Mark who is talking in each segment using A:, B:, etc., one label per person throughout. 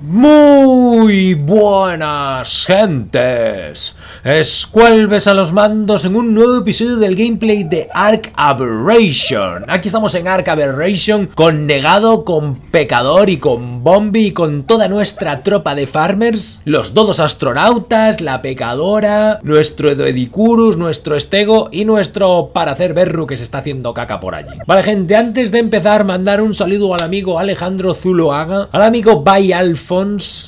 A: More Muy buenas gentes, escuelves a los mandos en un nuevo episodio del gameplay de Ark Aberration. Aquí estamos en Ark Aberration con Negado, con Pecador y con Bombi y con toda nuestra tropa de farmers. Los dodos astronautas, la Pecadora, nuestro Edicurus, nuestro Estego y nuestro Paracer Berru que se está haciendo caca por allí. Vale gente, antes de empezar mandar un saludo al amigo Alejandro Zuloaga, al amigo Bay al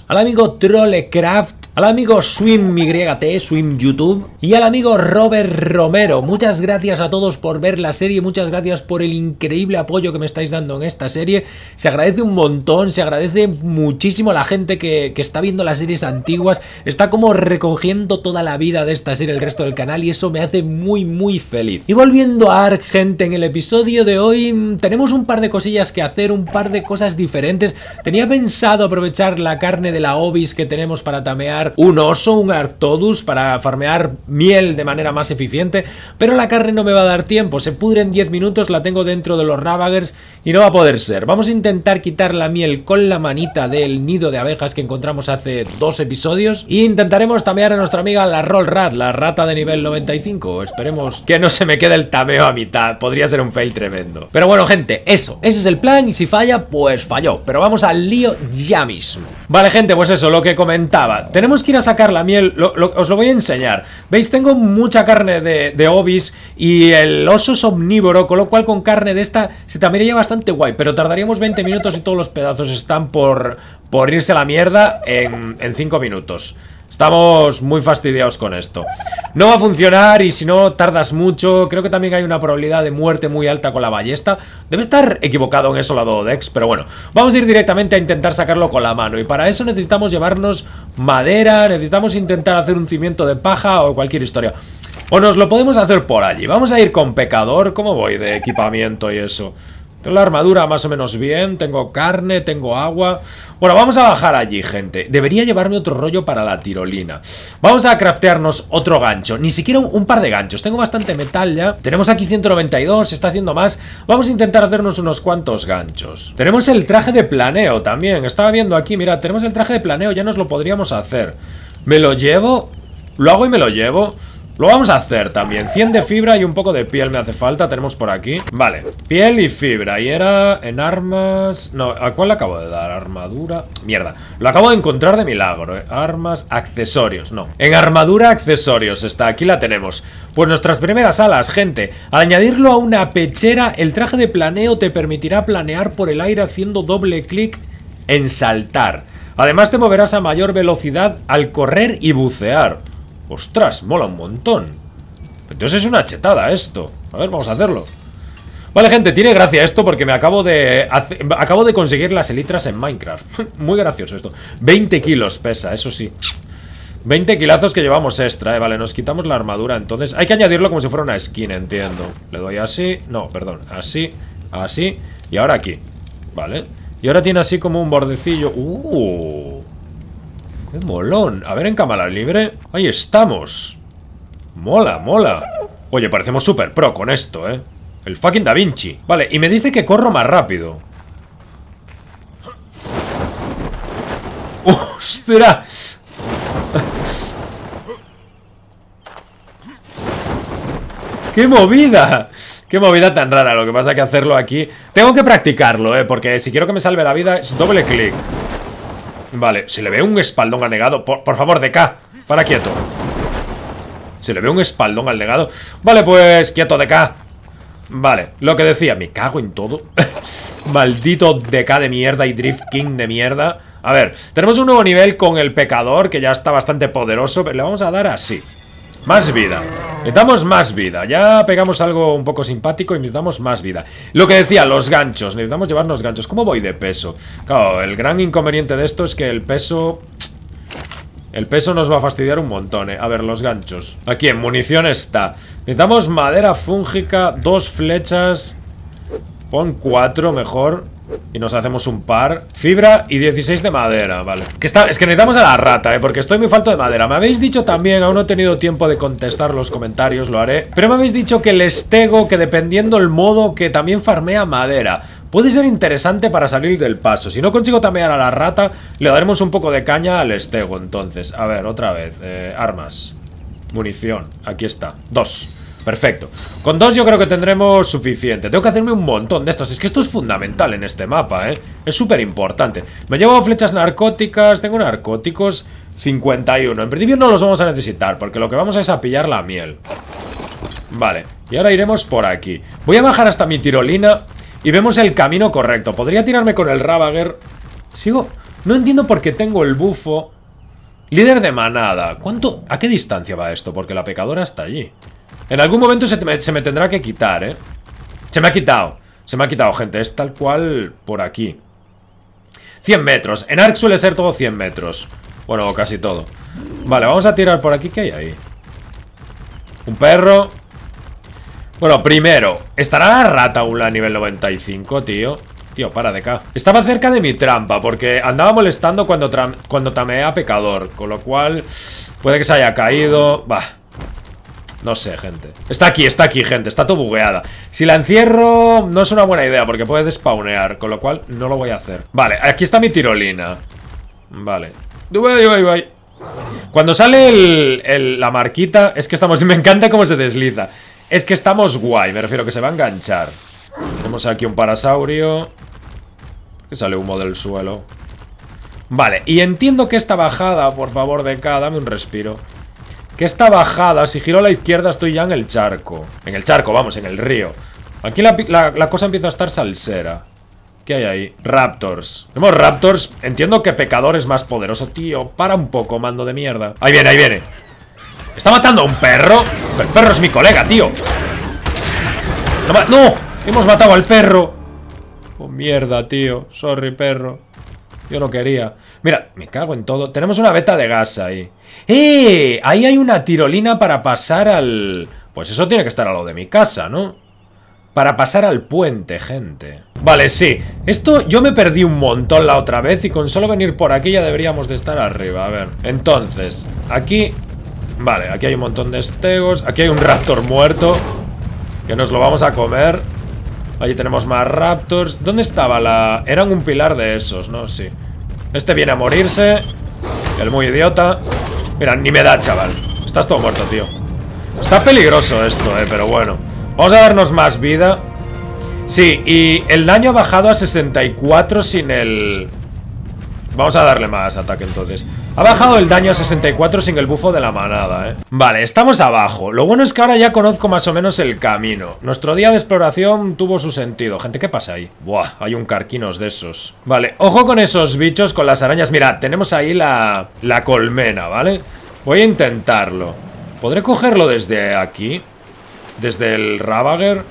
A: amigo Trollecraft, al amigo SwimYT, Swim YouTube y al amigo Robert Romero. Muchas gracias a todos por ver la serie, muchas gracias por el increíble apoyo que me estáis dando en esta serie. Se agradece un montón, se agradece muchísimo a la gente que, que está viendo las series antiguas, está como recogiendo toda la vida de esta serie el resto del canal y eso me hace muy muy feliz. Y volviendo a Ark, gente, en el episodio de hoy mm, tenemos un par de cosillas que hacer, un par de cosas diferentes. Tenía pensado aprovechar la carne de la Obis que tenemos para tamear un oso, un Arctodus, para farmear miel de manera más eficiente, pero la carne no me va a dar tiempo, se pudre en 10 minutos, la tengo dentro de los Ravagers y no va a poder ser. Vamos a intentar quitar la miel con la manita del nido de abejas que encontramos hace dos episodios y intentaremos tamear a nuestra amiga la Roll Rat, la rata de nivel 95. Esperemos que no se me quede el tameo a mitad, podría ser un fail tremendo. Pero bueno, gente, eso, ese es el plan y si falla, pues falló. Pero vamos al lío ya mismo. Vale, gente, pues eso, lo que comentaba. Tenemos que ir a sacar la miel, os lo voy a enseñar. ¿Veis? Tengo mucha carne de, de obis y el oso es omnívoro, con lo cual con carne de esta se tamearía bastante guay. Pero tardaríamos 20 minutos y todos los pedazos están por, por irse a la mierda en 5 minutos. Estamos muy fastidiados con esto. No va a funcionar y si no tardas mucho Creo que también hay una probabilidad de muerte muy alta con la ballesta. Debe estar equivocado en eso la Dodex Pero bueno, vamos a ir directamente a intentar sacarlo con la mano. Y para eso necesitamos llevarnos madera Necesitamos intentar hacer un cimiento de paja o cualquier historia. O nos lo podemos hacer por allí. Vamos a ir con pecador. ¿Cómo voy de equipamiento y eso? Tengo la armadura más o menos bien, tengo carne, tengo agua. Bueno, vamos a bajar allí, gente. Debería llevarme otro rollo para la tirolina. Vamos a craftearnos otro gancho Ni siquiera un, par de ganchos, tengo bastante metal ya. Tenemos aquí 192, se está haciendo más. Vamos a intentar hacernos unos cuantos ganchos. Tenemos el traje de planeo también. Estaba viendo aquí, mira, tenemos el traje de planeo Ya nos lo podríamos hacer. ¿Me lo llevo? ¿Lo hago y me lo llevo? Lo vamos a hacer también. 100 de fibra y un poco de piel me hace falta Tenemos por aquí. Vale, piel y fibra. Y era en armas... No, ¿a cuál le acabo de dar? Armadura... Mierda. Lo acabo de encontrar de milagro ¿eh? Armas, accesorios No, en armadura, accesorios Está, aquí la tenemos. Pues nuestras primeras alas, gente. Al añadirlo a una pechera El traje de planeo te permitirá planear por el aire Haciendo doble clic en saltar. Además te moverás a mayor velocidad al correr y bucear Ostras, mola un montón. Entonces es una chetada esto. A ver, vamos a hacerlo. Vale, gente, tiene gracia esto porque me acabo de... acabo de conseguir las elitras en Minecraft. Muy gracioso esto. 20 kilos pesa, eso sí. 20 kilazos que llevamos extra, eh Vale, nos quitamos la armadura Entonces hay que añadirlo como si fuera una skin, entiendo. Le doy así, no, perdón Así, así Y ahora aquí, vale. Y ahora tiene así como un bordecillo. Uh ¡Qué molón! A ver en cámara libre. ¡Ahí estamos! Mola, mola. Oye, parecemos super pro con esto, ¿eh? El fucking Da Vinci. Vale, y me dice que corro más rápido. ¡Ostras! ¡Qué movida! ¡Qué movida tan rara! Lo que pasa es que hacerlo aquí... Tengo que practicarlo, ¿eh? Porque si quiero que me salve la vida es doble clic. Vale, se le ve un espaldón al negado Por, por favor, DK, para quieto. Se le ve un espaldón al negado Vale, pues, quieto, DK Vale, lo que decía, me cago en todo. Maldito DK de mierda y Drift King de mierda. A ver, tenemos un nuevo nivel con el pecador Que ya está bastante poderoso. Pero le vamos a dar así Más vida. Necesitamos más vida. Ya pegamos algo un poco simpático y necesitamos más vida. Lo que decía, los ganchos. Necesitamos llevarnos ganchos. ¿Cómo voy de peso? Claro, el gran inconveniente de esto es que el peso... El peso nos va a fastidiar un montón, eh. A ver, los ganchos. Aquí en munición está. Necesitamos madera fúngica Dos flechas. Pon cuatro mejor y nos hacemos un par Fibra y 16 de madera, vale que está, Es que necesitamos a la rata, eh Porque estoy muy falto de madera Me habéis dicho también, aún no he tenido tiempo de contestar los comentarios Lo haré Pero me habéis dicho que el estego Que dependiendo el modo que también farmea madera puede ser interesante para salir del paso. Si no consigo tamear a la rata, le daremos un poco de caña al estego, entonces. A ver, otra vez. Eh, armas. Munición. Aquí está. Dos. Perfecto. Con dos yo creo que tendremos suficiente. Tengo que hacerme un montón de estos. Es que esto es fundamental en este mapa, ¿eh? Es súper importante. Me llevo flechas narcóticas. Tengo narcóticos 51. En principio no los vamos a necesitar porque lo que vamos a es a pillar la miel. Vale. Y ahora iremos por aquí. Voy a bajar hasta mi tirolina y vemos el camino correcto. Podría tirarme con el Ravager. Sigo... No entiendo por qué tengo el bufo. Líder de manada. ¿Cuánto... ¿A qué distancia va esto? Porque la pecadora está allí. En algún momento se, me tendrá que quitar, ¿eh? Se me ha quitado. Se me ha quitado, gente. Es tal cual por aquí. 100 metros. En Ark suele ser todo 100 metros. Bueno, casi todo. Vale, vamos a tirar por aquí. ¿Qué hay ahí? Un perro. Bueno, primero. ¿Estará la rata a nivel 95, tío? Tío, para de acá. Estaba cerca de mi trampa porque andaba molestando cuando, cuando tameé a pecador. Con lo cual, puede que se haya caído. Bah. No sé, gente. Está aquí, está aquí, gente. Está todo bugueada. Si la encierro no es una buena idea Porque puede despawnear Con lo cual no lo voy a hacer. Vale, aquí está mi tirolina. Vale. Cuando sale la marquita Es que estamos... Me encanta cómo se desliza. Es que estamos guay Me refiero que se va a enganchar. Tenemos aquí un parasaurio Que sale humo del suelo. Vale, y entiendo que esta bajada Por favor, de acá, dame un respiro que esta bajada, si giro a la izquierda estoy ya en el charco En el charco, vamos, en el río Aquí la, cosa empieza a estar salsera ¿Qué hay ahí? Raptors Tenemos Raptors Entiendo que Pecador es más poderoso, tío Para un poco, mando de mierda Ahí viene, ahí viene ¿Está matando a un perro? El perro es mi colega, tío. ¡No! ¡Hemos matado al perro! Oh, mierda, tío Sorry, perro Yo no quería. Mira, me cago en todo. Tenemos una beta de gas ahí. ¡Eh! Ahí hay una tirolina para pasar al... Pues eso tiene que estar a lo de mi casa, ¿no? Para pasar al puente, gente. Vale, sí. Esto yo me perdí un montón la otra vez Y con solo venir por aquí ya deberíamos de estar arriba. A ver, entonces Aquí... Vale, aquí hay un montón de estegos Aquí hay un raptor muerto Que nos lo vamos a comer Allí tenemos más raptors. ¿Dónde estaba la...? Eran un pilar de esos, ¿no? Sí. Este viene a morirse. El muy idiota. Mira, ni me da, chaval. Estás todo muerto, tío. Está peligroso esto, eh, pero bueno. Vamos a darnos más vida. Sí, y el daño ha bajado a 64 sin el... Vamos a darle más ataque entonces Ha bajado el daño a 64 sin el bufo de la manada, eh. Vale, estamos abajo. Lo bueno es que ahora ya conozco más o menos el camino. Nuestro día de exploración tuvo su sentido. Gente, ¿qué pasa ahí? Buah, hay un carquinos de esos. Vale, ojo con esos bichos, con las arañas. Mira, tenemos ahí la, la colmena, ¿vale? Voy a intentarlo. ¿Podré cogerlo desde aquí? Desde el Ravager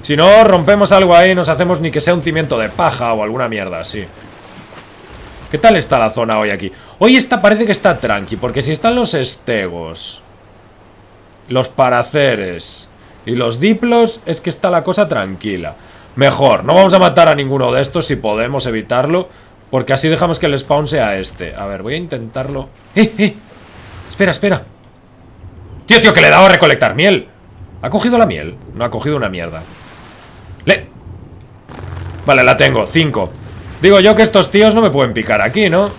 A: Si no, rompemos algo ahí Nos hacemos ni que sea un cimiento de paja O alguna mierda así ¿Qué tal está la zona hoy aquí? Hoy está, parece que está tranqui Porque si están los estegos Los paraceres Y los diplos Es que está la cosa tranquila. Mejor, no vamos a matar a ninguno de estos Si podemos evitarlo Porque así dejamos que el spawn sea este. A ver, voy a intentarlo. ¡Eh, eh! Espera, espera. Tío, tío, que le he dado a recolectar miel. ¿Ha cogido la miel? No ha cogido una mierda. Le... Vale, la tengo, cinco Digo yo que estos tíos no me pueden picar aquí, ¿no?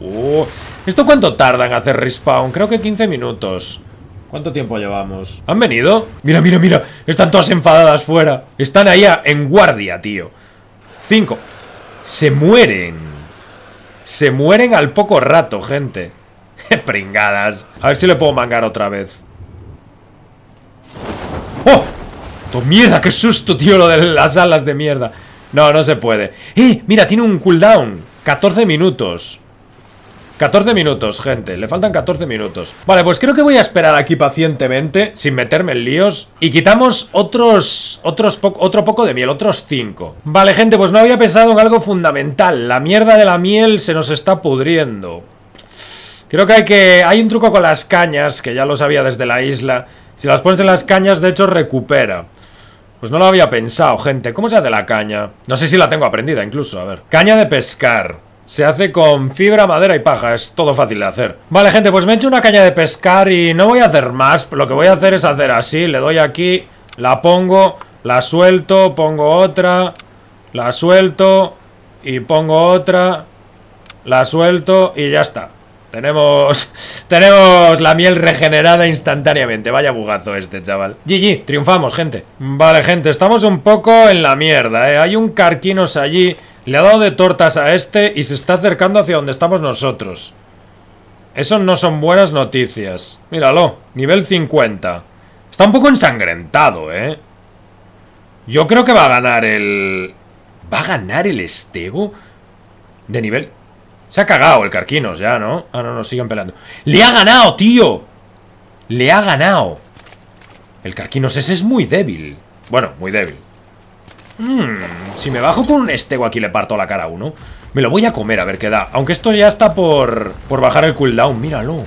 A: Uh, ¿Esto cuánto tarda en hacer respawn? Creo que 15 minutos ¿Cuánto tiempo llevamos? ¿Han venido? Mira, mira, mira Están todas enfadadas fuera Están ahí en guardia, tío Cinco Se mueren Se mueren al poco rato, gente Pringadas A ver si le puedo mangar otra vez ¡Oh! ¡Oh, mierda! ¡Qué susto, tío! Lo de las alas de mierda no, no se puede. ¡Eh! Mira, tiene un cooldown. 14 minutos. 14 minutos, gente, le faltan 14 minutos. Vale, pues creo que voy a esperar aquí pacientemente Sin meterme en líos Y quitamos otros, otros otro poco de miel, otros 5 Vale, gente, pues no había pensado en algo fundamental. La mierda de la miel se nos está pudriendo. Creo que hay que... Hay un truco con las cañas Que ya lo sabía desde la isla. Si las pones en las cañas, de hecho, recupera pues no lo había pensado, gente. ¿Cómo se hace la caña? No sé si la tengo aprendida incluso, a ver. Caña de pescar. Se hace con fibra, madera y paja, es todo fácil de hacer Vale, gente, pues me he hecho una caña de pescar y no voy a hacer más Lo que voy a hacer es hacer así, le doy aquí, la pongo La suelto, pongo otra. La suelto. Y pongo otra. La suelto y ya está. Tenemos... Tenemos la miel regenerada instantáneamente. Vaya bugazo este, chaval. GG, triunfamos, gente. Vale, gente, estamos un poco en la mierda, ¿eh? Hay un carquinos allí. Le ha dado de tortas a este y se está acercando hacia donde estamos nosotros. Eso no son buenas noticias. Míralo, nivel 50. Está un poco ensangrentado, ¿eh? Yo creo que va a ganar el... ¿Va a ganar el estego? De nivel... Se ha cagado el Carquinos ya, ¿no? Ah, no, no, siguen peleando. ¡Le ha ganado, tío! ¡Le ha ganado! El Carquinos ese es muy débil. Bueno, muy débil. Hmm, si me bajo con un estego aquí le parto la cara a uno. Me lo voy a comer a ver qué da. Aunque esto ya está por, por bajar el cooldown. Míralo.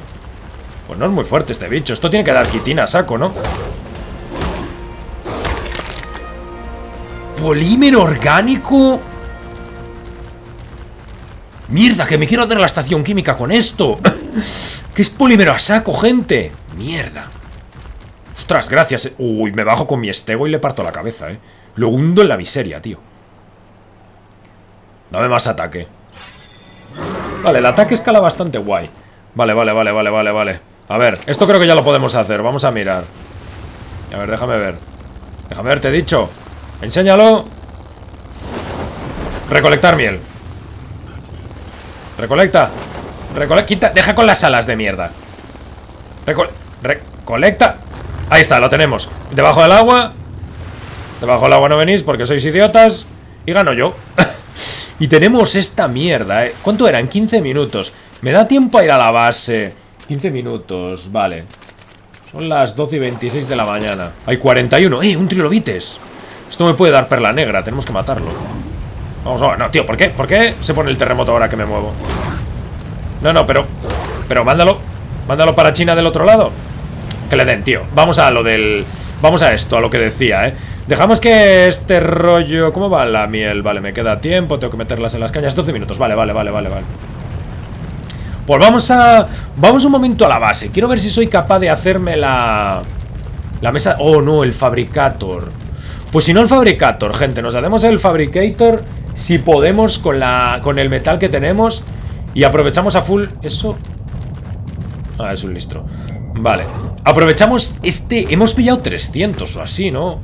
A: Pues no es muy fuerte este bicho. Esto tiene que dar quitina saco, ¿no? Polímero orgánico ¡Mierda, que me quiero hacer la estación química con esto! ¿Qué es polímero a saco, gente? ¡Mierda! Ostras, gracias. Uy, me bajo con mi estego y le parto la cabeza, eh. Lo hundo en la miseria, tío. Dame más ataque. Vale, el ataque escala bastante guay. Vale, vale, vale, vale, vale, vale. A ver, esto creo que ya lo podemos hacer. Vamos a mirar. A ver, déjame ver. Déjame ver, te he dicho. Enséñalo. Recolectar miel. Recolecta. Recolecta. Deja con las alas de mierda. recolecta. Ahí está, lo tenemos. Debajo del agua. Debajo del agua no venís porque sois idiotas. Y gano yo. y tenemos esta mierda, ¿eh? ¿Cuánto eran? 15 minutos. Me da tiempo a ir a la base. 15 minutos, vale. Son las 12 y 26 de la mañana. Hay 41. ¡Eh! Un trilobites. Esto me puede dar perla negra. Tenemos que matarlo. Vamos a ver, no, tío, ¿por qué? ¿Por qué se pone el terremoto ahora que me muevo? No, no, pero Pero mándalo Mándalo para China del otro lado Que le den, tío Vamos a lo del... Vamos a esto, a lo que decía, ¿eh? Dejamos que este rollo... ¿Cómo va la miel? Vale, me queda tiempo Tengo que meterlas en las cañas 12 minutos Vale, vale, vale, vale, vale Pues vamos a... Vamos un momento a la base Quiero ver si soy capaz de hacerme la... La mesa... Oh, no, el fabricator Pues si no el fabricator, gente Nos hacemos el fabricator si podemos con, la, con el metal que tenemos y aprovechamos a full... Eso... Ah, es un listro. Vale. Aprovechamos este... Hemos pillado 300 o así, ¿no?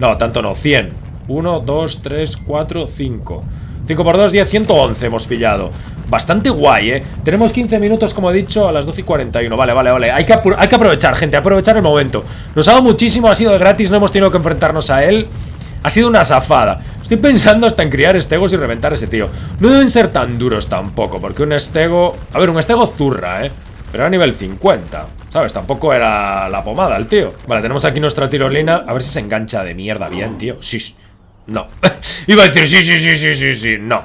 A: No, tanto no. 100. 1, 2, 3, 4, 5. 5 por 2, 10, 111 hemos pillado. Bastante guay, ¿eh? Tenemos 15 minutos, como he dicho, a las 12 y 41. Vale, vale, vale. Hay que, hay que aprovechar, gente. Aprovechar el momento. Nos ha dado muchísimo, ha sido gratis. No hemos tenido que enfrentarnos a él. Ha sido una zafada. Estoy pensando hasta en criar estegos y reventar a ese tío. No deben ser tan duros tampoco, porque un estego... A ver, un estego zurra, ¿eh? Pero a nivel 50, ¿sabes? Tampoco era la pomada el tío. Vale, tenemos aquí nuestra tirolina. A ver si se engancha de mierda bien, tío. Sí, no. Iba a decir sí, sí, sí, sí, sí, sí, no.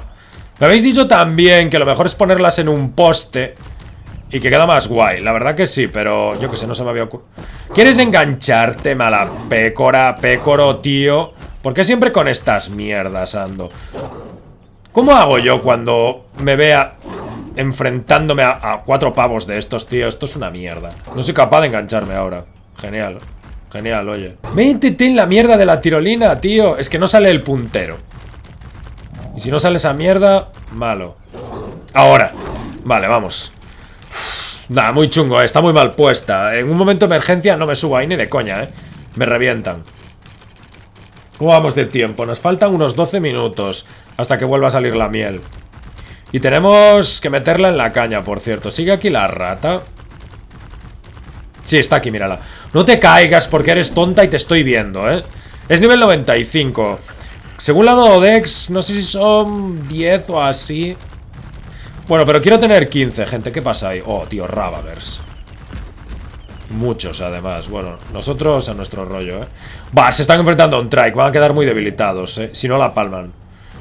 A: Me habéis dicho también que lo mejor es ponerlas en un poste y que queda más guay. La verdad que sí, pero yo que sé, no se me había ocurrido. ¿Quieres engancharte, mala pécora, pécoro, tío? ¿Por qué siempre con estas mierdas ando? ¿Cómo hago yo cuando me vea enfrentándome a, cuatro pavos de estos, tío? Esto es una mierda. No soy capaz de engancharme ahora. Genial. Genial, oye. Métete en la mierda de la tirolina, tío. Es que no sale el puntero. Y si no sale esa mierda, malo. Ahora. Vale, vamos. Nada, muy chungo, eh. está muy mal puesta. En un momento de emergencia no me subo ahí ni de coña, eh. Me revientan. ¿Cómo vamos de tiempo? Nos faltan unos 12 minutos hasta que vuelva a salir la miel. Y tenemos que meterla en la caña, por cierto. ¿Sigue aquí la rata? Sí, está aquí, mírala. No te caigas porque eres tonta y te estoy viendo, ¿eh? Es nivel 95. Según la Dodex, no sé si son 10 o así. Bueno, pero quiero tener 15, gente. ¿Qué pasa ahí? Oh, tío, Ravagers. Muchos, además. Bueno, nosotros a nuestro rollo, ¿eh? Va, se están enfrentando a un trike. Van a quedar muy debilitados, ¿eh? Si no la palman.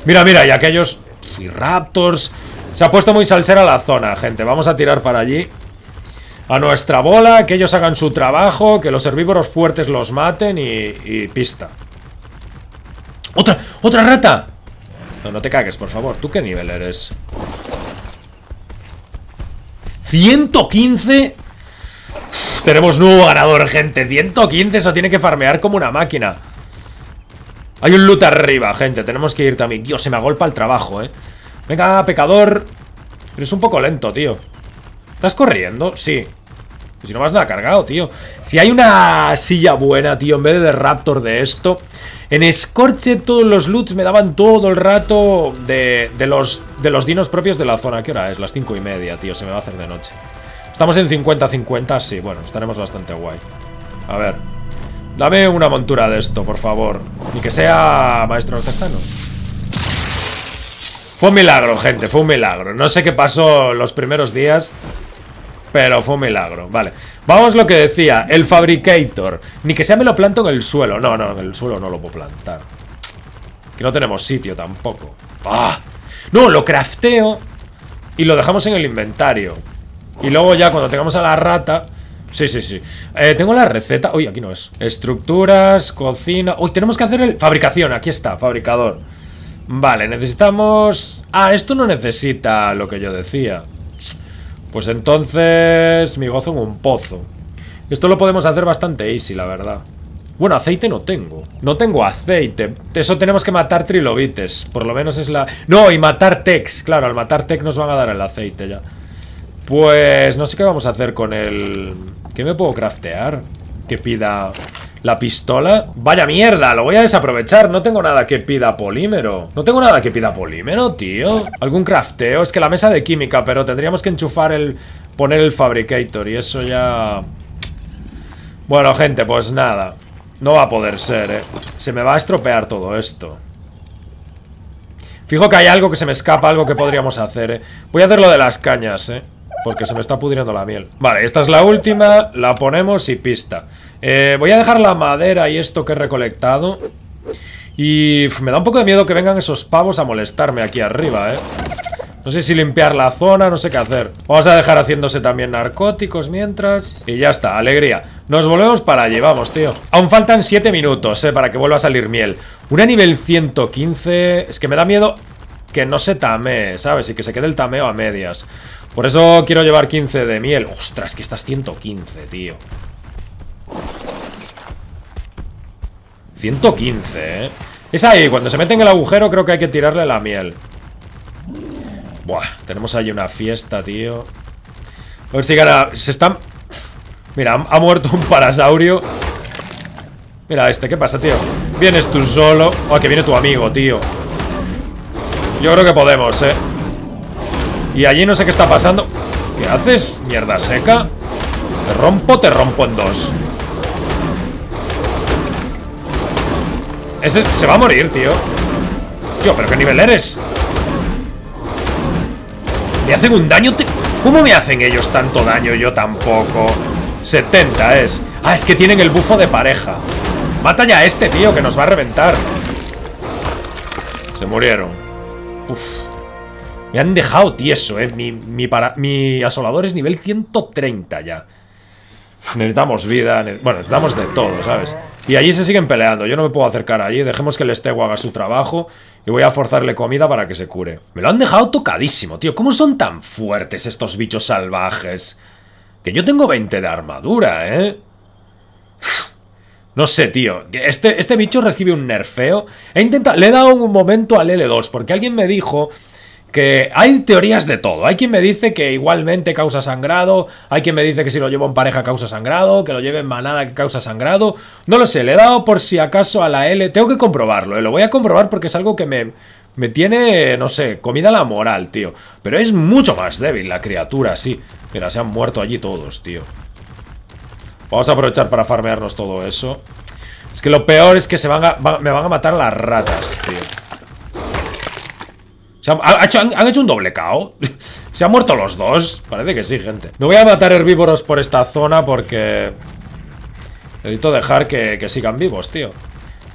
A: Mira, mira, y aquellos... Y Raptors... Se ha puesto muy salsera la zona, gente. Vamos a tirar para allí. A nuestra bola, que ellos hagan su trabajo, que los herbívoros fuertes los maten y, y pista. ¡Otra! ¡Otra rata! No, no te cagues, por favor. ¿Tú qué nivel eres? 115 tenemos nuevo ganador, gente 115, eso tiene que farmear como una máquina Hay un loot arriba, gente. Tenemos que ir también. Dios, se me agolpa el trabajo, eh. Venga, pecador. Eres un poco lento, tío. ¿Estás corriendo? Sí. Si no vas nada cargado, tío. Si hay una silla buena, tío, en vez de Raptor de esto. En Scorche todos los loots me daban todo el rato de, de, los, de los dinos propios de la zona. ¿Qué hora es? Las cinco y media, tío. Se me va a hacer de noche. Estamos en 50-50, sí. Bueno, estaremos bastante guay. A ver. Dame una montura de esto, por favor. Ni que sea maestro artesano. Fue un milagro, gente, fue un milagro. No sé qué pasó los primeros días, pero fue un milagro. Vale, vamos lo que decía, el Fabricator. Ni que sea me lo planto en el suelo. No, no, en el suelo no lo puedo plantar. Que no tenemos sitio tampoco. ¡Ah! No, lo crafteo y lo dejamos en el inventario. Y luego ya cuando tengamos a la rata... Sí, sí, sí. Eh, tengo la receta. Uy, aquí no es. Estructuras, cocina. Uy, tenemos que hacer el... Fabricación, aquí está, fabricador. Vale, necesitamos... Ah, esto no necesita lo que yo decía. Pues entonces... Mi gozo en un pozo. Esto lo podemos hacer bastante easy, la verdad. Bueno, aceite no tengo. No tengo aceite. Eso tenemos que matar trilobites. Por lo menos es la... No, y matar tex. Claro, al matar tex nos van a dar el aceite ya. Pues no sé qué vamos a hacer con el... ¿Qué me puedo craftear? Que pida... La pistola. Vaya mierda, lo voy a desaprovechar. No tengo nada que pida polímero. No tengo nada que pida polímero, tío. ¿Algún crafteo? Es que la mesa de química Pero tendríamos que enchufar el... Poner el fabricator Y eso ya... Bueno, gente, pues nada. No va a poder ser, eh. Se me va a estropear todo esto. Fijo que hay algo que se me escapa Algo que podríamos hacer, eh. Voy a hacer lo de las cañas, eh porque se me está pudriendo la miel. Vale, esta es la última La ponemos y pista. Eh, Voy a dejar la madera y esto que he recolectado. Y me da un poco de miedo que vengan esos pavos a molestarme aquí arriba, eh. No sé si limpiar la zona, no sé qué hacer. Vamos a dejar haciéndose también narcóticos mientras. Y ya está, alegría. Nos volvemos para allí, vamos, tío. Aún faltan 7 minutos, eh, para que vuelva a salir miel. Una nivel 115 Es que me da miedo que no se tamee, ¿sabes? Y que se quede el tameo a medias por eso quiero llevar 15 de miel Ostras, que estás 115, tío 115, ¿eh? Es ahí, cuando se mete en el agujero creo que hay que tirarle la miel Buah, tenemos ahí una fiesta, tío A ver si. Se están... Mira, ha muerto un parasaurio Mira este, ¿qué pasa, tío? Vienes tú solo Oh, que viene tu amigo, tío Yo creo que podemos, eh y allí no sé qué está pasando ¿Qué haces? ¿Mierda seca? Te rompo, te rompo en dos Ese se va a morir, tío Tío, ¿pero qué nivel eres? ¿Me hacen un daño? ¿Cómo me hacen ellos tanto daño? Yo tampoco 70 es Ah, es que tienen el bufo de pareja Mata ya a este, tío, que nos va a reventar Se murieron Uf me han dejado tieso, eh. Mi, asolador es nivel 130 ya. necesitamos vida, bueno, necesitamos de todo, ¿sabes? Y allí se siguen peleando, yo no me puedo acercar allí Dejemos que el Estego haga su trabajo Y voy a forzarle comida para que se cure Me lo han dejado tocadísimo, tío ¿Cómo son tan fuertes estos bichos salvajes? Que yo tengo 20 de armadura, ¿eh? No sé, tío Este, este bicho recibe un nerfeo He intentado, le he dado un momento al L2 Porque alguien me dijo que hay teorías de todo. Hay quien me dice que igualmente causa sangrado, hay quien me dice que si lo llevo en pareja causa sangrado, que lo lleve en manada que causa sangrado. No lo sé, le he dado por si acaso a la L. Tengo que comprobarlo, ¿eh? lo voy a comprobar porque es algo que me, me tiene, no sé, comida la moral, tío. Pero es mucho más débil la criatura, sí. Mira, se han muerto allí todos, tío. Vamos a aprovechar para farmearnos todo eso. Es que lo peor es que se van me van a matar las ratas, tío han, hecho un doble KO? ¿Se han muerto los dos? Parece que sí, gente. Me voy a matar herbívoros por esta zona porque... Necesito dejar que, sigan vivos, tío.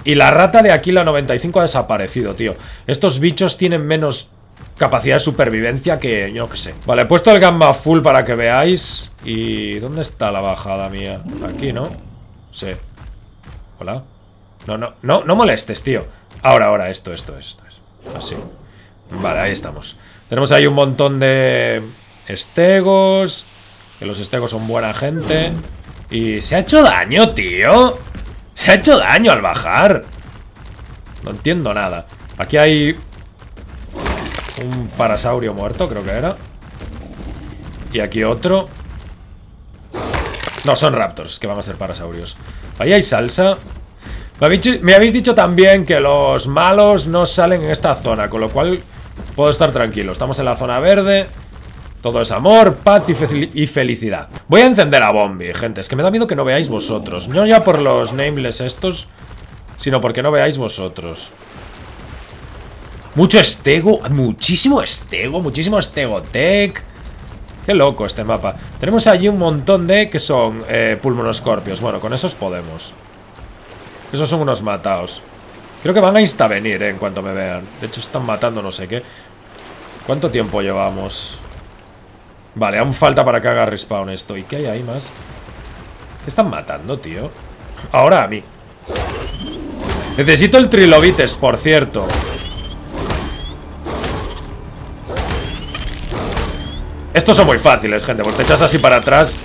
A: Y la rata de aquí, la 95, ha desaparecido, tío. Estos bichos tienen menos capacidad de supervivencia que yo que sé. Vale, he puesto el gamma full para que veáis. ¿Y dónde está la bajada mía? Aquí, ¿no? Sí. Hola. No, no, no, no molestes, tío. Ahora, ahora, esto, esto, esto. Así. Vale, ahí estamos. Tenemos ahí un montón de estegos. Que los estegos son buena gente. Y se ha hecho daño, tío. Se ha hecho daño al bajar. No entiendo nada. Aquí hay... Un parasaurio muerto, creo que era. Y aquí otro. No, son raptors, que van a ser parasaurios. Ahí hay salsa. Me habéis, dicho también que los malos no salen en esta zona, con lo cual puedo estar tranquilo. Estamos en la zona verde. Todo es amor, paz y, felicidad. Voy a encender a Bombi, gente. Es que me da miedo que no veáis vosotros. No ya por los nameless estos, sino porque no veáis vosotros. Mucho estego, muchísimo estego, muchísimo estegotec. Qué loco este mapa. Tenemos allí un montón de que son eh, pulmonoscorpios. Bueno, con esos podemos. Esos son unos mataos. Creo que van a instavenir eh, en cuanto me vean. De hecho, están matando no sé qué. ¿Cuánto tiempo llevamos? Vale, aún falta para que haga respawn esto. ¿Y qué hay ahí más? ¿Qué están matando, tío? Ahora a mí. Necesito el trilobites, por cierto. Estos son muy fáciles, gente, porque te echas así para atrás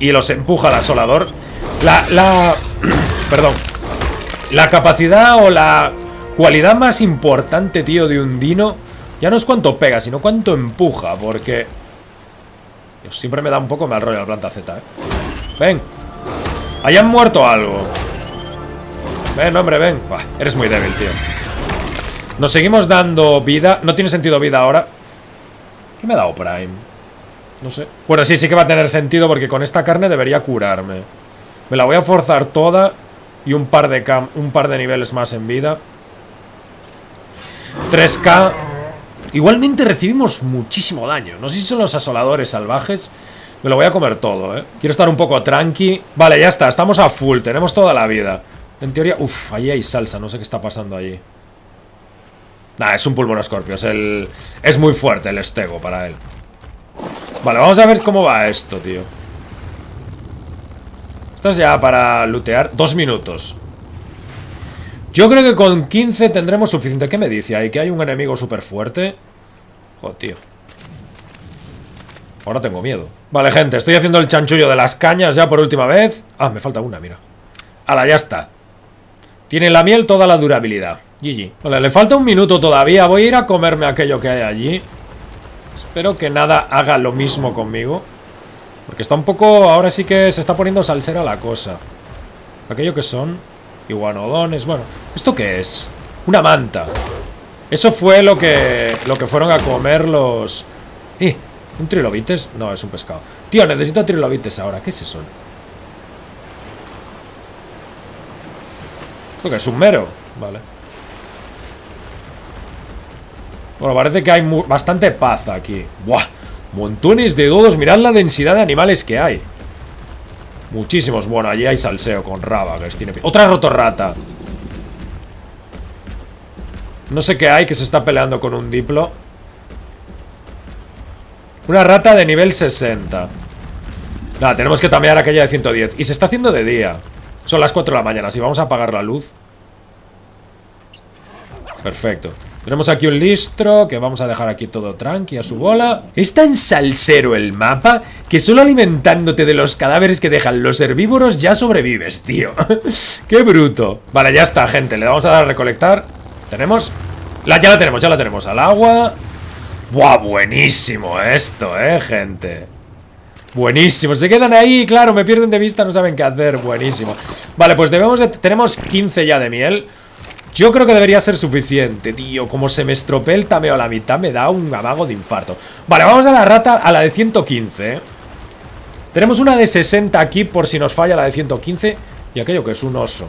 A: y los empuja el asolador. La, la... Perdón. La capacidad o la cualidad más importante, tío, de un dino ya no es cuánto pega, sino cuánto empuja, porque... Siempre me da un poco mal rollo la planta Z, ¿eh? Ven. Hayan muerto algo. Ven, hombre, ven. eres muy débil, tío. Nos seguimos dando vida. No tiene sentido vida ahora. ¿Qué me ha dado Prime? No sé. Bueno, sí, sí que va a tener sentido porque con esta carne debería curarme. Me la voy a forzar toda y un par de, cam un par de niveles más en vida. 3k. Igualmente recibimos muchísimo daño. No sé si son los asoladores salvajes. Me lo voy a comer todo, ¿eh? Quiero estar un poco tranqui. Vale, ya está. Estamos a full. Tenemos toda la vida. En teoría... Uf, allí hay salsa. No sé qué está pasando allí. Nah, es un pulmón escorpio. Es muy fuerte el estego para él. Vale, vamos a ver cómo va esto, tío. Esto es ya para lootear. Dos minutos. Yo creo que con 15 tendremos suficiente. ¿Qué me dice ahí? ¿Que hay un enemigo súper fuerte? Joder, tío. Ahora tengo miedo. Vale, gente, estoy haciendo el chanchullo de las cañas ya por última vez. Ah, me falta una, mira. Hala, ya está. Tiene la miel toda la durabilidad. GG. Vale, le falta un minuto todavía. Voy a ir a comerme aquello que hay allí. Espero que nada haga lo mismo conmigo. Porque está un poco... Ahora sí que se está poniendo salsera la cosa. Aquello que son... Iguanodones... Bueno, ¿esto qué es? Una manta. Eso fue lo que... Lo que fueron a comer los... ¡Eh! ¿Un trilobites? No, es un pescado. Tío, necesito trilobites ahora. ¿Qué es eso? ¿Esto qué es? ¿Un mero? Vale. Bueno, parece que hay bastante paz aquí. ¡Buah! Montones de dodos. Mirad la densidad de animales que hay. Muchísimos. Bueno, allí hay salseo con Ravages. Tiene... Otra rotorrata. No sé qué hay que se está peleando con un diplo. Una rata de nivel 60. Nada, tenemos que tamear aquella de 110. Y se está haciendo de día. Son las 4 de la mañana. Si vamos a apagar la luz. Perfecto. Tenemos aquí un listro que vamos a dejar aquí todo tranqui a su bola. Es tan salsero el mapa que solo alimentándote de los cadáveres que dejan los herbívoros ya sobrevives, tío. ¡Qué bruto! Vale, ya está, gente. Le vamos a dar a recolectar. ¿Tenemos? La, ya la tenemos, ya la tenemos. Al agua. ¡Buah! Buenísimo esto, eh, gente. Buenísimo, se quedan ahí, claro, me pierden de vista, no saben qué hacer Buenísimo Vale, pues debemos de... Tenemos 15 ya de miel yo creo que debería ser suficiente, tío Como se me estropea el tameo a la mitad Me da un amago de infarto Vale, vamos a la rata, a la de 115 ¿eh? Tenemos una de 60 aquí Por si nos falla la de 115 Y aquello que es un oso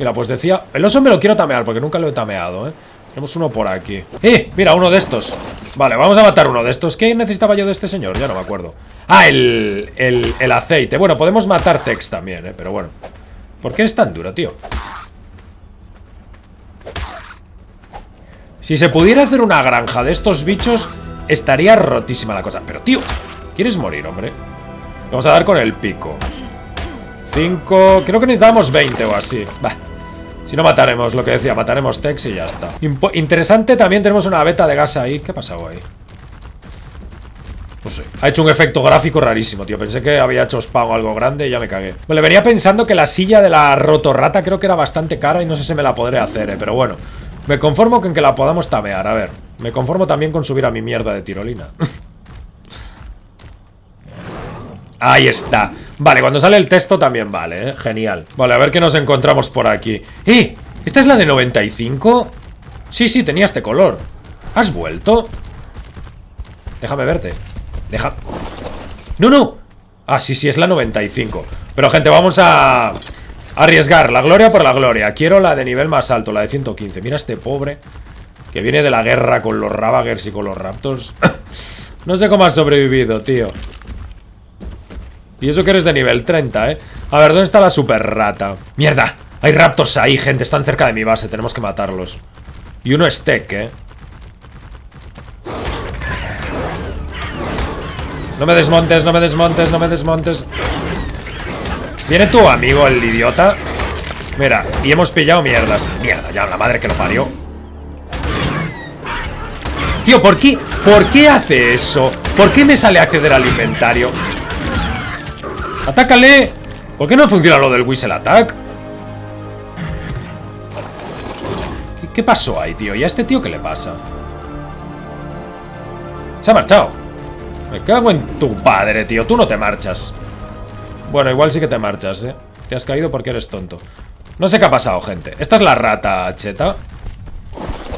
A: Mira, pues decía... El oso me lo quiero tamear Porque nunca lo he tameado, ¿eh? Tenemos uno por aquí ¡Eh! Mira, uno de estos Vale, vamos a matar uno de estos ¿Qué necesitaba yo de este señor? Ya no me acuerdo Ah, el, el, el aceite Bueno, podemos matar Tex también, ¿eh? Pero bueno ¿Por qué es tan duro, tío? Si se pudiera hacer una granja de estos bichos, estaría rotísima la cosa. Pero, tío, ¿quieres morir, hombre? Vamos a dar con el pico. 5... Creo que necesitamos 20 o así. Va. Si no mataremos, lo que decía, mataremos Tex y ya está. interesante, también tenemos una beta de gas ahí. ¿Qué ha pasado ahí? No sé. Ha hecho un efecto gráfico rarísimo, tío. Pensé que había hecho spawn algo grande y ya me cagué. Le venía pensando que la silla de la rotorrata creo que era bastante cara y no sé si me la podré hacer, eh. Pero bueno. Me conformo con que la podamos tamear. A ver. Me conformo también con subir a mi mierda de tirolina. Ahí está. Vale, cuando sale el texto también vale, ¿eh? Genial. Vale, a ver qué nos encontramos por aquí. ¡Eh! ¿Esta es la de 95? Sí, sí, tenía este color. ¿Has vuelto? Déjame verte. Deja... ¡No, no! Ah, sí, sí, es la 95 Pero, gente, vamos a... Arriesgar, la gloria por la gloria. Quiero la de nivel más alto, la de 115 Mira este pobre Que viene de la guerra con los Ravagers y con los Raptors. No sé cómo has sobrevivido, tío. Y eso que eres de nivel 30, eh A ver, ¿dónde está la super rata? ¡Mierda! Hay Raptors ahí, gente, están cerca de mi base Tenemos que matarlos. Y uno es tech, eh No me desmontes, no me desmontes, no me desmontes ¿Viene tu amigo el idiota? Mira, y hemos pillado mierdas Mierda, ya la madre que lo parió Tío, ¿por qué? ¿Por qué hace eso? ¿Por qué me sale acceder al inventario? ¡Atácale! ¿Por qué no funciona lo del whistle attack? ¿Qué, qué pasó ahí, tío? ¿Y a este tío qué le pasa? Se ha marchado me cago en tu padre, tío. Tú no te marchas. Bueno, igual sí que te marchas, ¿eh? Te has caído porque eres tonto. No sé qué ha pasado, gente. Esta es la rata, cheta.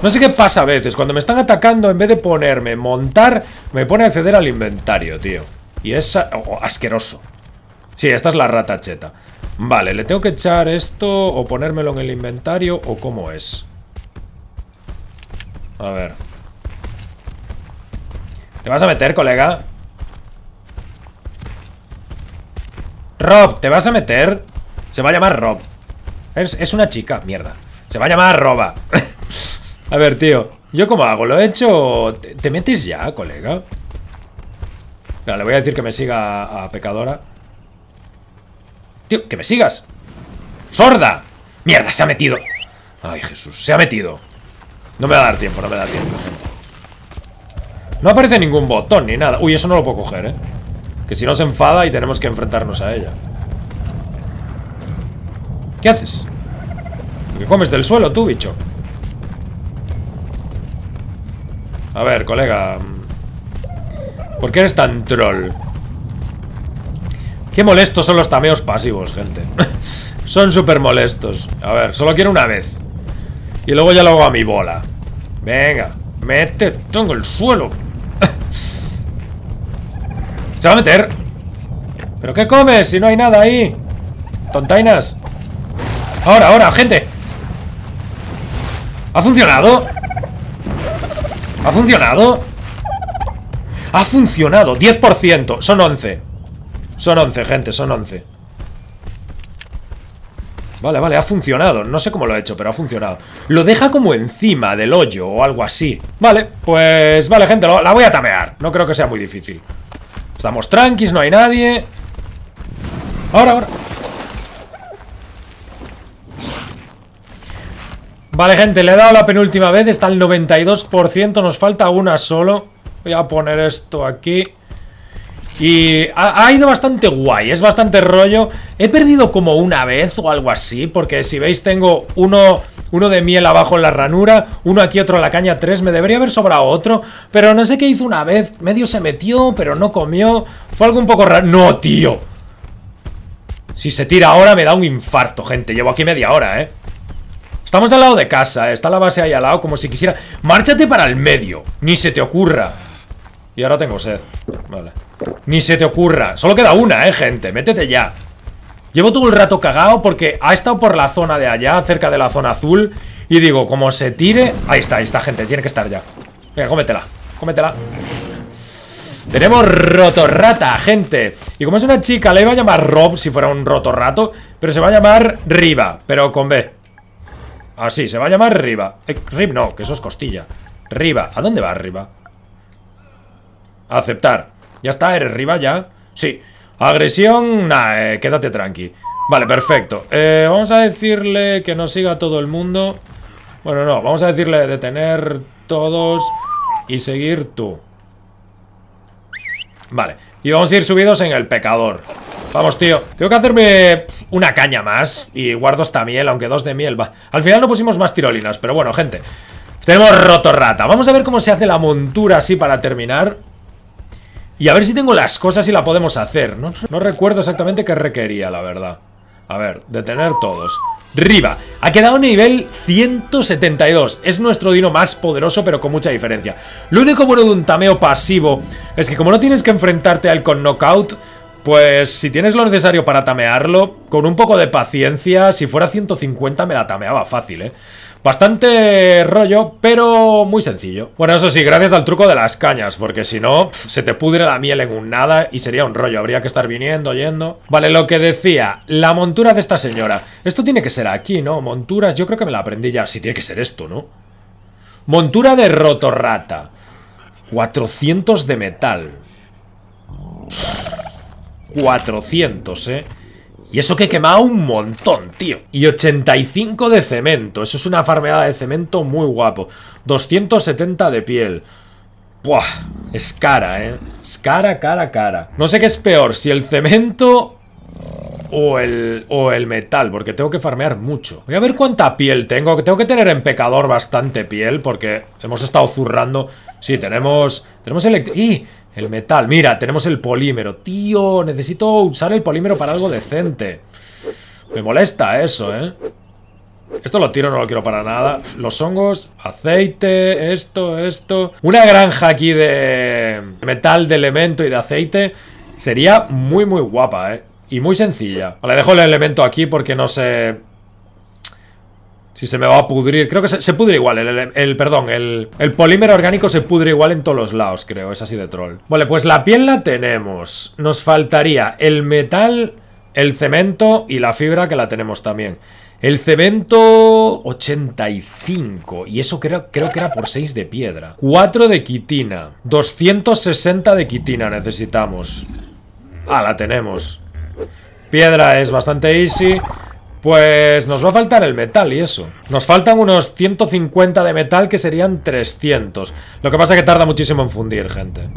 A: No sé qué pasa a veces. Cuando me están atacando, en vez de ponerme montar, me pone a acceder al inventario, tío. Y es asqueroso. Sí, esta es la rata cheta. Vale, ¿le tengo que echar esto o ponérmelo en el inventario o cómo es? A ver. ¿Te vas a meter, colega? Rob, ¿te vas a meter? Se va a llamar Rob Es, una chica, mierda Se va a llamar Roba A ver, tío ¿Yo cómo hago? ¿Lo he hecho? ¿Te, metes ya, colega? le voy a decir que me siga a Pecadora Tío, que me sigas ¡Sorda! ¡Mierda, se ha metido! Ay, Jesús, se ha metido No me va a dar tiempo, no me da tiempo no aparece ningún botón ni nada Uy, eso no lo puedo coger, eh Que si no se enfada y tenemos que enfrentarnos a ella ¿Qué haces? ¿Qué comes del suelo tú, bicho? A ver, colega ¿Por qué eres tan troll? Qué molestos son los tameos pasivos, gente Son súper molestos A ver, solo quiero una vez Y luego ya lo hago a mi bola Venga, mete Tengo el suelo se va a meter. ¿Pero qué comes si no hay nada ahí? Tontainas. Ahora, ahora, gente. ¿Ha funcionado? ¿Ha funcionado? Ha funcionado, 10% Son 11 Son 11, gente, son 11 Vale, vale, ha funcionado. No sé cómo lo ha hecho, pero ha funcionado. Lo deja como encima del hoyo o algo así. Vale, pues... Vale, gente, la voy a tamear. No creo que sea muy difícil Estamos tranquis, no hay nadie. Ahora, ahora. Vale, gente, le he dado la penúltima vez Está al 92%, nos falta una solo. Voy a poner esto aquí y ha, ido bastante guay, es bastante rollo. He perdido como una vez o algo así Porque si veis tengo uno, uno de miel abajo en la ranura Uno aquí, otro en la caña 3 Me debería haber sobrado otro Pero no sé qué hizo una vez Medio se metió, pero no comió. Fue algo un poco raro. ¡No, tío! Si se tira ahora me da un infarto, gente. Llevo aquí media hora, ¿eh? Estamos al lado de casa, está la base ahí al lado como si quisiera. ¡Márchate para el medio! Ni se te ocurra. Y ahora tengo sed. Vale ni se te ocurra. Solo queda una, eh, gente. Métete ya. Llevo todo el rato cagado porque ha estado por la zona de allá, cerca de la zona azul. Y digo, como se tire... Ahí está, ahí está, gente. Tiene que estar ya. Venga, cómetela. Cómetela. Tenemos rotorrata, gente. Y como es una chica, le iba a llamar Rob si fuera un rotorrato. Pero se va a llamar Riva, pero con B. Así, se va a llamar Riva. Eh, Rib no, que eso es costilla. Riva. ¿A dónde va Riva? aceptar. ¿Ya está? ¿Eres arriba ya? Sí. Agresión, nah, eh, quédate tranqui. Vale, perfecto. Eh, vamos a decirle que nos siga todo el mundo. Bueno, no, vamos a decirle detener todos y seguir tú. Vale, y vamos a ir subidos en el pecador Vamos, tío Tengo que hacerme una caña más Y guardo esta miel, aunque dos de miel va Al final no pusimos más tirolinas, pero bueno, gente Tenemos roto rata Vamos a ver cómo se hace la montura así para terminar Y a ver si tengo las cosas y la podemos hacer. No, no recuerdo exactamente qué requería, la verdad. A ver, detener todos. Riva, ha quedado nivel 172 Es nuestro dino más poderoso pero con mucha diferencia. Lo único bueno de un tameo pasivo Es que como no tienes que enfrentarte al con knockout Pues si tienes lo necesario para tamearlo Con un poco de paciencia Si fuera 150 me la tameaba fácil, eh Bastante rollo, pero muy sencillo. Bueno, eso sí, gracias al truco de las cañas, porque si no, se te pudre la miel en un nada y sería un rollo. Habría que estar viniendo, yendo. Vale, lo que decía, la montura de esta señora. Esto tiene que ser aquí, ¿no? Monturas, yo creo que me la aprendí ya. Sí, tiene que ser esto, ¿no? Montura de rotorrata. 400 de metal. 400, ¿eh? Y eso que he quemado un montón, tío. Y 85 de cemento. Eso es una farmeada de cemento muy guapo. 270 de piel. Buah, es cara, ¿eh? Es cara, cara, cara. No sé qué es peor, si el cemento o el, o el metal, porque tengo que farmear mucho. Voy a ver cuánta piel tengo. Tengo que tener en pecador bastante piel, porque hemos estado zurrando. Sí, tenemos... Tenemos el... ¡Y! El metal. Mira, tenemos el polímero. Tío, necesito usar el polímero para algo decente. Me molesta eso, ¿eh? Esto lo tiro, no lo quiero para nada. Los hongos, aceite, esto, esto. Una granja aquí de metal, de elemento y de aceite sería muy, muy guapa, ¿eh? Y muy sencilla. Vale, dejo el elemento aquí porque no sé... Si se me va a pudrir. Creo que se, pudre igual. El, perdón, el, el, polímero orgánico se pudre igual en todos los lados, creo. Es así de troll. Vale, pues la piel la tenemos. Nos faltaría el metal, el cemento y la fibra que la tenemos también. El cemento 85 Y eso creo, creo que era por 6 de piedra 4 de quitina 260 de quitina necesitamos Ah, la tenemos Piedra es bastante easy pues nos va a faltar el metal y eso. Nos faltan unos 150 de metal que serían 300. Lo que pasa es que tarda muchísimo en fundir, gente.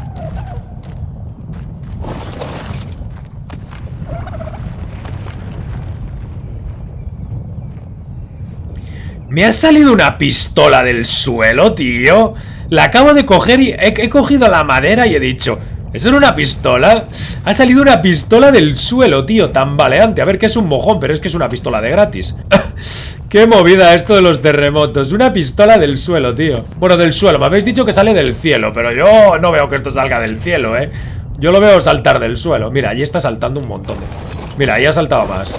A: Me ha salido una pistola del suelo, tío. La acabo de coger y he, he cogido la madera y he dicho... ¿Eso era una pistola? Ha salido una pistola del suelo, tío, tambaleante. A ver, que es un mojón, pero es que es una pistola de gratis. Qué movida esto de los terremotos. Una pistola del suelo, tío. Bueno, del suelo, me habéis dicho que sale del cielo Pero yo no veo que esto salga del cielo, eh Yo lo veo saltar del suelo. Mira, ahí está saltando un montón. Mira, ahí ha saltado más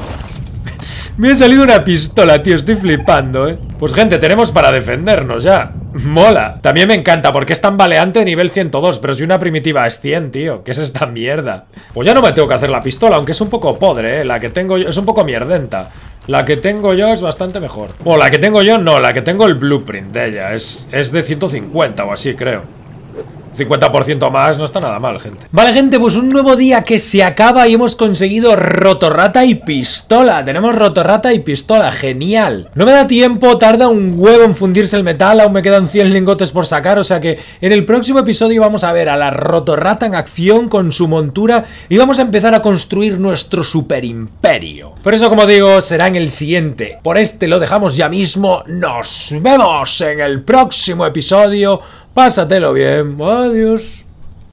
A: Me ha salido una pistola, tío, estoy flipando, eh Pues gente, tenemos para defendernos ya Mola. También me encanta porque es tan baleante de nivel 102, pero si una primitiva es 100, tío. ¿Qué es esta mierda? Pues ya no me tengo que hacer la pistola, aunque es un poco podre, ¿eh? La que tengo yo es un poco mierdenta. La que tengo yo es bastante mejor. Bueno, la que tengo yo no, la que tengo el blueprint de ella. Es, es de 150 o así, creo. 50% más no está nada mal, gente. Vale, gente, pues un nuevo día que se acaba y hemos conseguido rotorrata y pistola. Tenemos rotorrata y pistola, genial. No me da tiempo, tarda un huevo en fundirse el metal, aún me quedan 100 lingotes por sacar, o sea que en el próximo episodio vamos a ver a la rotorrata en acción con su montura y vamos a empezar a construir nuestro super imperio. Por eso, como digo, será en el siguiente. Por este lo dejamos ya mismo. Nos vemos en el próximo episodio. Pásatelo bien. Adiós.